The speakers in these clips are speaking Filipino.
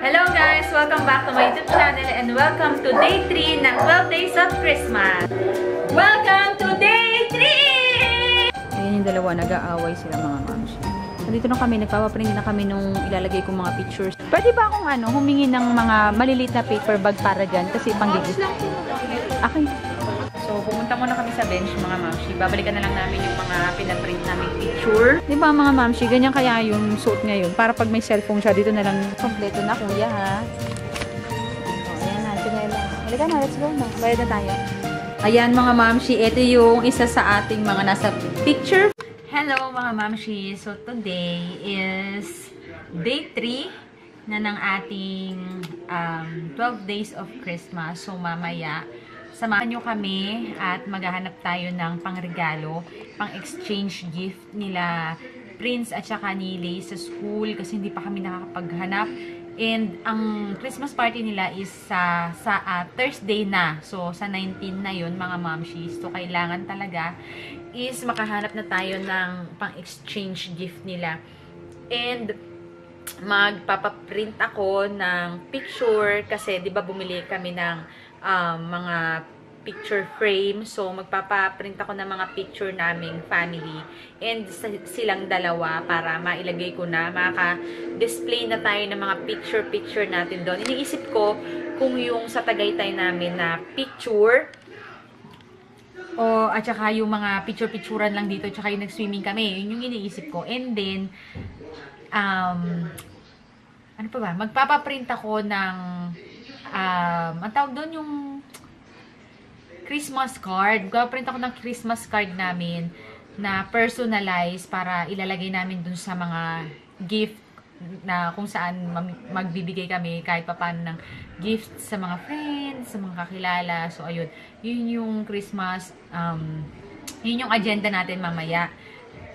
Hello guys! Welcome back to my YouTube channel and welcome to day 3 ng 12 Days of Christmas! Welcome to day 3! Ayan yung dalawa, nag-aaway sila mga moms. So, dito na kami, nagpapaprint na kami nung ilalagay kong mga pictures. Pwede ba akong ano, humingi ng mga maliliit na paper bag para dyan? Kasi panggigit. Okay. So, pumunta muna kami sa bench mga mamshi. Babalikan na lang namin yung mga pinaprint namin picture. Di ba mga mamshi, ganyan kaya yung suot ngayon? Para pag may cellphone siya, dito na lang kompleto na kuya ha. O, ayan na, tingnan lang. Halika na, let's go na. Bayad na tayo. Ayan mga mamshi, ito yung isa sa ating mga nasa picture. Hello mga mamshi! So, today is day 3 na ng ating um, 12 Days of Christmas. So, mamaya, samahan nyo kami at maghahanap tayo ng pangregalo, pang-exchange gift nila Prince at saka ni Lay sa school kasi hindi pa kami nakakapaghanap. And ang Christmas party nila is sa, sa ah, Thursday na. So, sa 19 na yun, mga momshies. So, kailangan talaga is makahanap na tayo ng pang-exchange gift nila. And, magpapaprint ako ng picture kasi 'di ba bumili kami ng um, mga picture frame. So magpapaprint ako ng mga picture naming family and silang dalawa para mailagay ko na. Maka-display na tayo ng mga picture picture natin doon. Iniisip ko kung yung sa Tagaytay namin na picture o at saka yung mga picture-picturean lang dito at saka yung nag-swimming kami yun yung iniisip ko. And then um, ano pa ba, magpapaprint ako ng, um, ang tawag doon yung Christmas card. Magpapaprint ako ng Christmas card namin na personalized para ilalagay namin dun sa mga gift na kung saan magbibigay kami kahit papaano ng gift sa mga friends, sa mga kakilala. So, ayun. Yun yung Christmas, um, yun yung agenda natin mamaya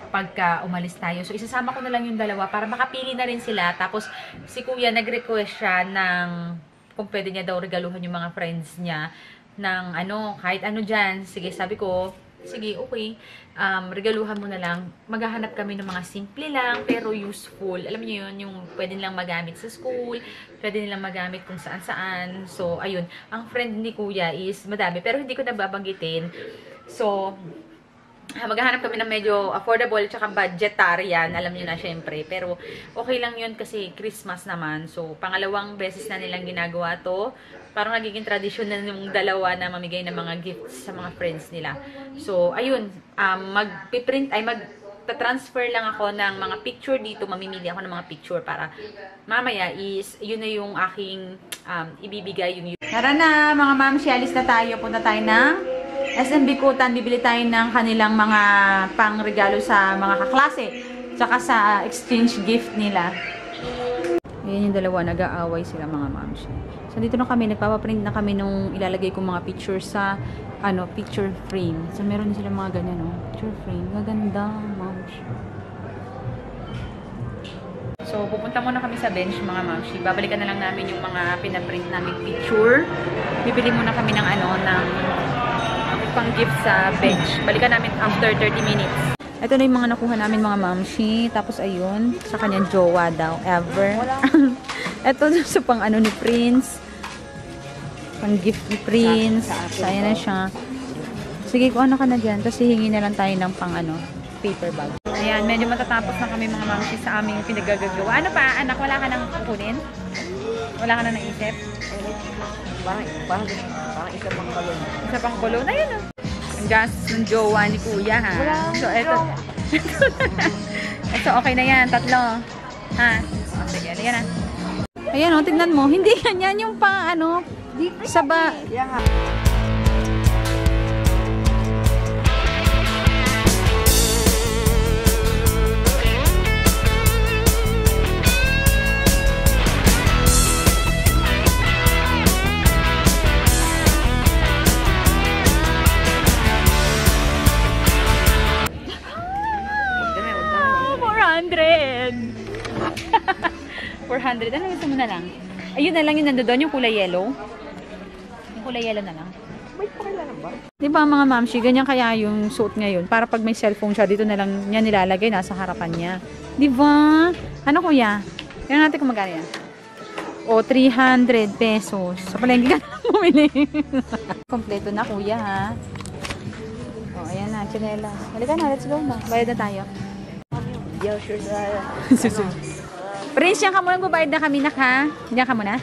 pagka umalis tayo. So, isasama ko na lang yung dalawa para makapili na rin sila. Tapos, si kuya nag-request siya ng kung pwede niya daw regaluhan yung mga friends niya ng ano, kahit ano dyan. Sige, sabi ko, sige, okay. Um, regaluhan mo na lang. Maghahanap kami ng mga simple lang, pero useful. Alam niyo yun, yung pwede nilang magamit sa school, pwede nilang magamit kung saan-saan. So, ayun. Ang friend ni kuya is madami, pero hindi ko nababanggitin. So, maghahanap kami ng medyo affordable tsaka budgetarian, alam niyo na syempre. Pero okay lang yun kasi Christmas naman. So, pangalawang beses na nilang ginagawa to. Parang nagiging tradisyon na yung dalawa na mamigay ng mga gifts sa mga friends nila. So, ayun, um, mag-print, ay mag transfer lang ako ng mga picture dito. Mamimili ako ng mga picture para mamaya is, yun na yung aking um, ibibigay yung Tara na, mga ma'am, alis na tayo. Punta tayo ng SMB Kutan, bibili tayo ng kanilang mga pangregalo sa mga kaklase. Tsaka sa exchange gift nila. Ayan yung dalawa, nag-aaway sila mga moms. So, dito na kami, nagpapaprint na kami nung ilalagay kong mga picture sa, ano, picture frame. So, meron sila mga ganyan, no? Picture frame. Maganda, moms. So, pupunta muna kami sa bench, mga mamshi. Babalikan na lang namin yung mga pinaprint namin picture. Bibili muna kami ng ano, ng pang gift sa bench. Balikan namin after 30 minutes. Ito na yung mga nakuha namin mga mamshi. Tapos ayun, sa kanyang jowa daw. Ever. Ito sa pang ano ni Prince. Pang gift ni Prince. Ayan na siya. Sige, kung ano ka na dyan. Tapos hihingi na lang tayo ng pang ano, paper bag. Ayan, medyo matatapos na kami mga mamshi sa aming pinagagagawa. Ano pa, anak? Wala ka nang kukunin? Wala ka nang naisip? Parang, parang, parang isa pang kalon. Isa pang kulon. Ayun o. Ang gas ng jowa ni kuya ha. So, eto. eto, okay na yan. Tatlo. Ha? O, sige, ano yan ha. Ayan o, tignan mo. Hindi yan. Yan yung pang ano, sa ba... Yan nga. 400. 400. Ano gusto mo na lang? Ayun na lang yung nandoon, yung kulay yellow. Yung kulay yellow na lang. May pakilalan ba? Di ba mga mamshi, ganyan kaya yung suot ngayon? Para pag may cellphone siya, dito na lang niya nilalagay, nasa harapan niya. Di ba? Ano kuya? Tignan natin kung magkano yan. O, 300 pesos. Sa palengke ka na bumili. Kompleto na, kuya, ha? O, ayan na, chinelas. Halika na, let's go na. Bayad na tayo. Ako sure sa... Susunod. Prince, yan ka muna. Gubayad na kami, nak, ha? Yan ka muna.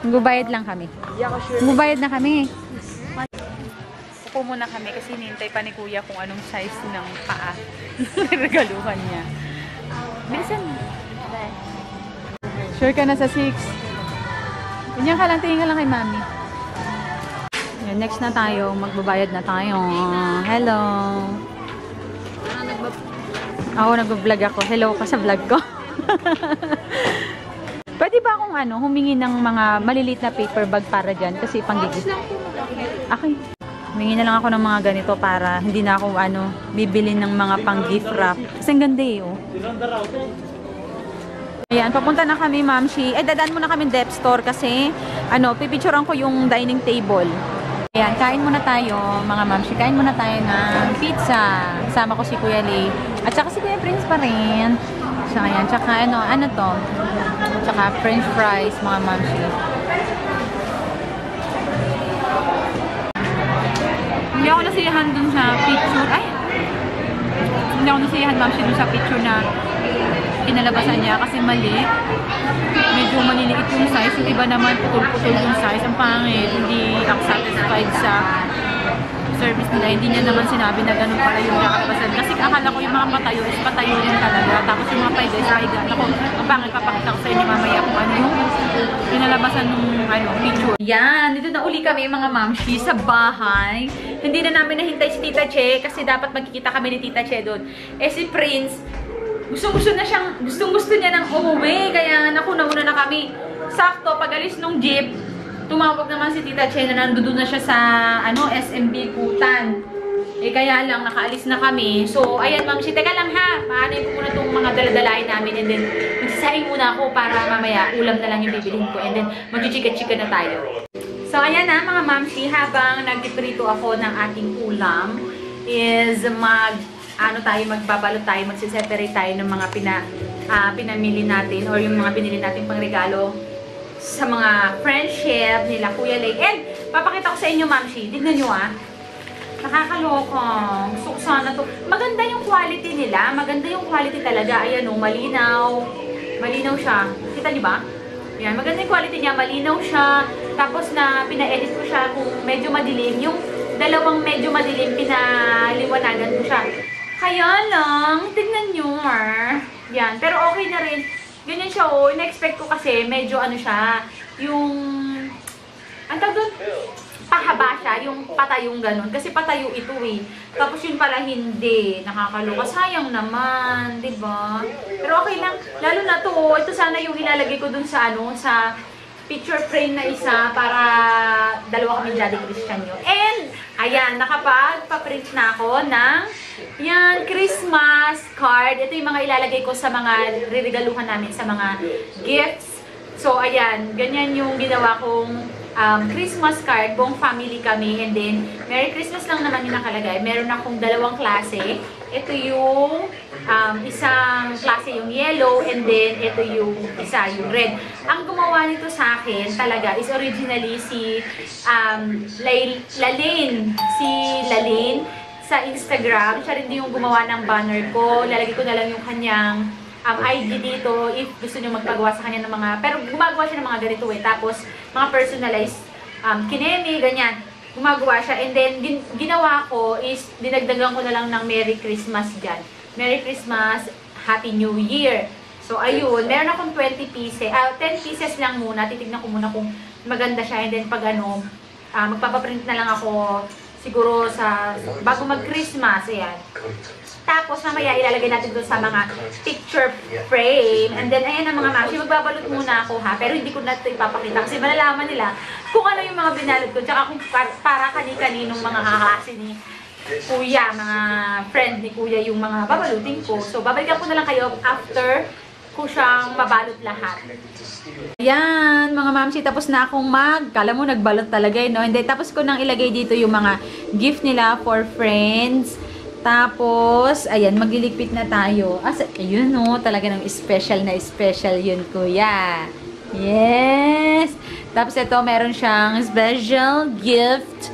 Gubayad lang kami. Hindi ako sure. Gubayad na kami. Upo muna kami kasi hinintay pa ni kuya kung anong size ng paa. Regaluhan niya. Bilisan. Sure ka na sa 6. Ganyan ka lang, tingin ka lang kay mami. Next na tayo. Magbabayad na tayo. Hello. Ako, nag-vlog ako. Hello ka sa vlog ko. Pwede ba akong ano, humingi ng mga maliliit na paper bag para dyan? Kasi panggigis. Okay. Humingi na lang ako ng mga ganito para hindi na ako ano, bibili ng mga pang gift wrap. Kasi ang ganda eh, oh. Ayan, papunta na kami, Ma'am Shi. Eh, dadaan muna kami depth store kasi, ano, pipicturean ko yung dining table. Ayan, kain muna tayo, mga Ma'am Shi. Kain muna tayo ng pizza. Sama ko si Kuya Lay. At saka si Kuya Prince pa rin. So, ayan, tsaka ano, ano to? Tsaka french fries, mga Ma'am Shi. Hindi ako nasiyahan dun sa picture. Ay! Hindi ako nasiyahan, Ma'am Shi, dun sa picture na pinalabasan niya kasi mali. Medyo maliliit yung size. Yung iba naman putol-putol yung size. Ang pangit. Hindi ako satisfied sa service nila. Hindi niya naman sinabi na ganun pala yung nakalabasan. Kasi akala ko yung mga patayo is patayo rin talaga. Tapos yung mga paiga is paiga. Ako, ang pangit papakita ko sa inyo mamaya kung ano yung pinalabasan ng ano, picture. Yan, dito na uli kami mga mamshi sa bahay. Hindi na namin nahintay si Tita Che kasi dapat magkikita kami ni Tita Che doon. Eh si Prince, gustong-gusto na siyang, gustong-gusto niya ng umuwi. Kaya naku, nauna na kami. Sakto, pag alis nung jeep, tumawag naman si Tita Che na nandoon na siya sa ano, SMB Kutan. Eh kaya lang, nakaalis na kami. So, ayan ma'am, si teka lang ha. Paanoin ko muna itong mga daladalain namin and then magsasaing muna ako para mamaya ulam na lang yung bibilihin ko and then magchichika-chika na tayo. So, ayan na mga mamsi, habang nagtiprito ako ng ating ulam is mag ano tayo, magbabalot tayo, magsiseparate tayo ng mga pina, ah, pinamili natin or yung mga binili natin pang regalo sa mga friendship nila Kuya Lake. And, papakita ko sa inyo, Ma'am Shi. Tignan nyo, ah. Nakakaloko. Gusto ko sana to. Maganda yung quality nila. Maganda yung quality talaga. Ayan, oh, malinaw. Malinaw siya. Kita niyo ba? Yan, maganda yung quality niya. Malinaw siya. Tapos na pina-edit ko siya kung medyo madilim. Yung dalawang medyo madilim, pinaliwanagan ko siya. Kaya lang, tignan nyo, ah. Yan, pero okay na rin. Ganyan siya, oh. In-expect ko kasi, medyo ano siya, yung... Ang tawag doon? Pahaba siya, yung patayong ganun. Kasi patayo ito eh. Tapos yun pala hindi. Nakakaloka. Sayang naman, di ba? Pero okay lang. Lalo na to, oh. ito sana yung ilalagay ko dun sa ano, sa picture frame na isa para dalawa kami Daddy Christian yun. And, ayan, nakapag-print na ako ng yan, Christmas card. Ito yung mga ilalagay ko sa mga ririgaluhan namin sa mga gifts. So, ayan, ganyan yung ginawa kong um, Christmas card. Buong family kami. And then, Merry Christmas lang naman yung nakalagay. Meron akong dalawang klase. Ito yung um, isang klase yung yellow and then ito yung isa, yung red. Ang gumawa nito sa akin talaga is originally si um, Lalane. Si Lalane sa Instagram. Siya rin yung gumawa ng banner ko. Lalagay ko na lang yung kanyang um, ID dito if gusto nyo magpagawa sa kanya ng mga, pero gumagawa siya ng mga ganito eh. Tapos, mga personalized um, kinemi, ganyan. Gumagawa siya. And then, gin- ginawa ko is, dinagdagan ko na lang ng Merry Christmas dyan. Merry Christmas, Happy New Year. So, ayun. Meron akong 20 pieces. Ah, 10 pieces lang muna. Titignan ko muna kung maganda siya. And then, pag ano, ah, magpapaprint na lang ako siguro sa bago mag-Christmas. Ayan. Tapos, mamaya ilalagay natin doon sa mga picture frame. And then, ayan ang mga mami. Magbabalot muna ako ha. Pero hindi ko na ito ipapakita kasi malalaman nila kung ano yung mga binalot ko. Tsaka kung par- para kani-kaninong mga kakasi ni kuya, mga friend ni kuya yung mga babalutin ko. So, babalikan ko na lang kayo after ko siyang mabalot lahat. Yan, mga mamsi, tapos na akong mag, kala mo nagbalot talaga eh, no? Hindi, tapos ko nang ilagay dito yung mga gift nila for friends. Tapos, ayan, magliligpit na tayo. As, ayun no, talaga ng special na special yun, kuya. Yes! Tapos ito, meron siyang special gift.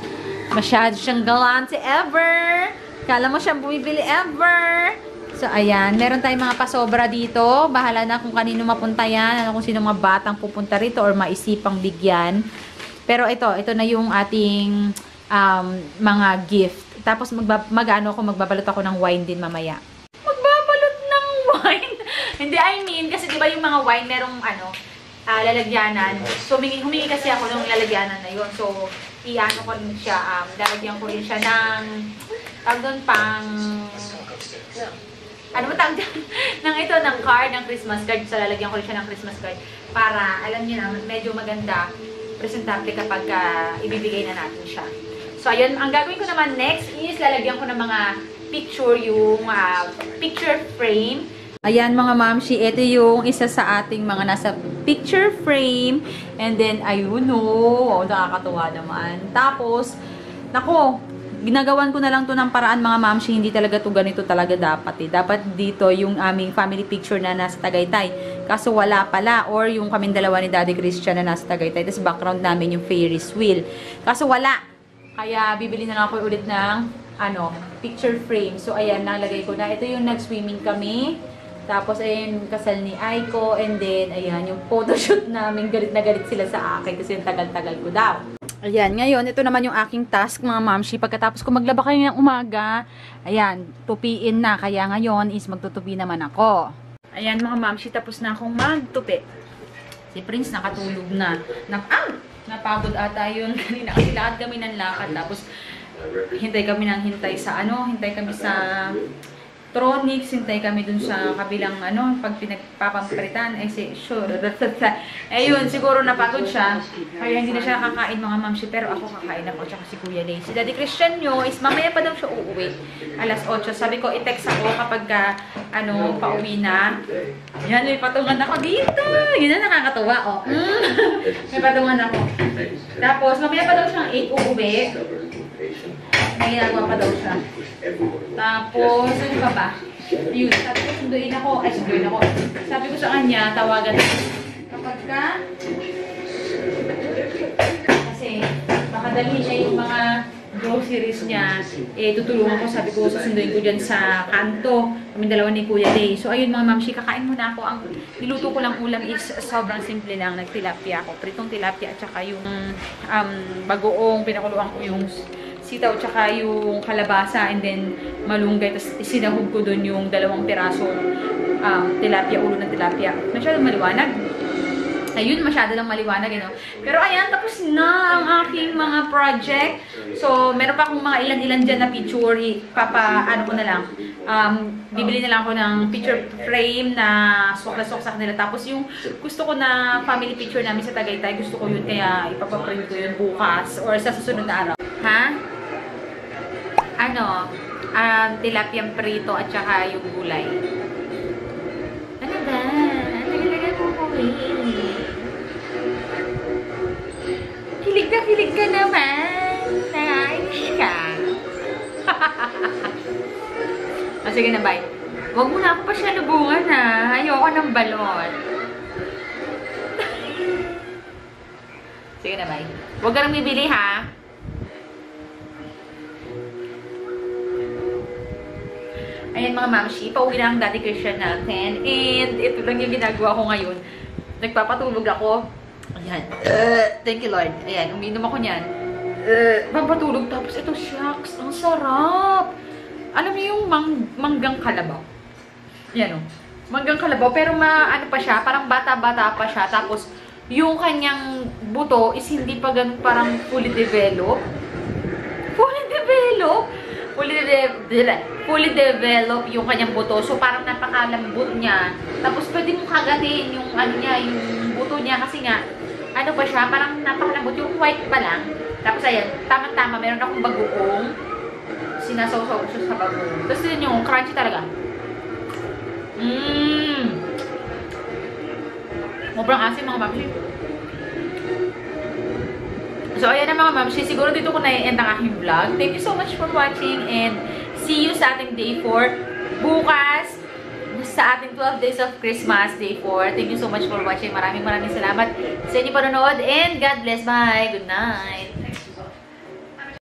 Masyado siyang galante ever. Kala mo siyang bumibili ever. So, ayan. Meron tayong mga pasobra dito. Bahala na kung kanino mapunta yan. Ano kung sino mga batang pupunta rito or maisipang bigyan. Pero ito, ito na yung ating um, mga gift. Tapos magba, mag-ano ako, magbabalot ako ng wine din mamaya. Magbabalot ng wine? Hindi, I mean, kasi di ba yung mga wine merong ano, ah, lalagyanan. So, humingi, humingi kasi ako ng lalagyanan na yun. So, i-ano ko rin siya, um, lalagyan ko rin siya ng, tawag doon, pang, ano ba dyan? ng ito, ng card, ng Christmas card. So, lalagyan ko rin siya ng Christmas card para, alam niyo na, medyo maganda, presentable kapag ah, ibibigay na natin siya. So, ayun, ang gagawin ko naman next is lalagyan ko ng mga picture, yung ah, picture frame. Ayan mga mamshi, ito yung isa sa ating mga nasa picture frame. And then, ayun o, oh, nakakatuwa naman. Tapos, nako, ginagawan ko na lang to ng paraan mga mamshi, hindi talaga to ganito talaga dapat eh. Dapat dito yung aming family picture na nasa Tagaytay. Kaso wala pala, or yung kaming dalawa ni Daddy Christian na nasa Tagaytay. Tapos background namin yung Ferris wheel. Kaso wala. Kaya bibili na lang ako ulit ng ano, picture frame. So ayan, nalagay ko na. Ito yung nag-swimming kami. Tapos ayun, kasal ni Aiko. And then, ayan, yung photoshoot namin. Galit na galit sila sa akin kasi yung tagal-tagal ko daw. Ayan, ngayon, ito naman yung aking task, mga mamshi. Pagkatapos ko maglaba kayo ng umaga, ayan, tupiin na. Kaya ngayon is magtutupi naman ako. Ayan, mga mamshi, tapos na akong magtupi. Si Prince nakatulog na. Nak ah! Napagod ata yun kanina kasi lakad kami ng lakad. Tapos hintay kami ng hintay sa ano, hintay kami sa Tronics, hintay kami dun sa kabilang ano, pag pinagpapamparitan, eh si, sure, eh yun, siguro napagod siya, kaya hindi na siya nakakain mga mamsi, pero ako kakain ako, tsaka si Kuya Lay. Daddy Christian nyo, is mamaya pa daw siya uuwi, alas 8, sabi ko, i-text ako kapag ka, ano, pauwi na, yan, may patungan ako dito, yun na nakakatuwa, oh, mm. may patungan ako. Tapos, mamaya pa daw siyang 8 uuwi, may ginagawa pa daw siya. Tapos, ano pa ba? Yun, sabi ko, sunduin ako. Ay, sunduin ako. Sabi ko sa kanya, tawagan. Kapag ka, kasi, baka dalhin niya yung mga groceries niya, eh, tutulungan ko, sabi ko, susunduin ko dyan sa kanto. Kami dalawa ni Kuya Day. So, ayun mga mamshi, kakain muna ako. Ang niluto ko lang ulam is sobrang simple lang. Nagtilapia ako. Pritong tilapia at saka yung um, bagoong, pinakuluan ko yung sitaw tsaka yung kalabasa and then malunggay. Tapos isinahog ko dun yung dalawang piraso um, tilapia, ulo ng tilapia. Masyadong maliwanag. Ayun, masyado lang maliwanag, ano. Pero ayan, tapos na ang aking mga project. So, meron pa akong mga ilan-ilan dyan na picture. Papa, ano ko na lang. Um, bibili na lang ako ng picture frame na swak-swak sa kanila. Tapos yung gusto ko na family picture namin sa Tagaytay, gusto ko yun. Kaya ipapaprint ko yun bukas or sa susunod na araw. Ha? Ano? Um, tilapiyang prito at saka yung gulay. Ano ba? Tagal-tagal po po Hilig na hilig ka naman. Nainis ka. ah, sige na, bye. Huwag mo na ako pa siya lubungan, ha. Ayoko ng balon. sige na, bye. Huwag ka nang bibili, ha. Ayan mga mamshi, pauwi na ang Daddy Christian natin. And ito lang yung ginagawa ko ngayon. Nagpapatulog ako. Ayan. Uh, thank you Lord. Ayan, uminom ako niyan. Uh, papatulog. Tapos ito, shucks. Ang sarap. Alam niyo yung mang manggang kalabaw. Yan o. Manggang kalabaw. Pero ma, ano pa siya, parang bata-bata pa siya. Tapos, yung kanyang buto is hindi pa ganun parang fully developed. Fully developed? Fully, de fully develop yung kanyang buto. So, parang napakalambot niya. Tapos, pwede mo kagatin yung, ano niya, yung buto niya. Kasi nga, ano ba siya, parang napakalambot. Yung white pa lang. Tapos, ayan, tama-tama, meron akong bagoong. Sinasawsaw ko sa bagoong. Tapos, yun yung crunchy talaga. Mmm! Sobrang asim mga mamsi. So, ayan na mga mamsi. Siguro dito ko na-end ang aking vlog. Thank you so much for watching and see you sa ating day 4. Bukas, sa ating 12 Days of Christmas, Day 4. Thank you so much for watching. Maraming maraming salamat sa inyong panonood and God bless. Bye! Good night!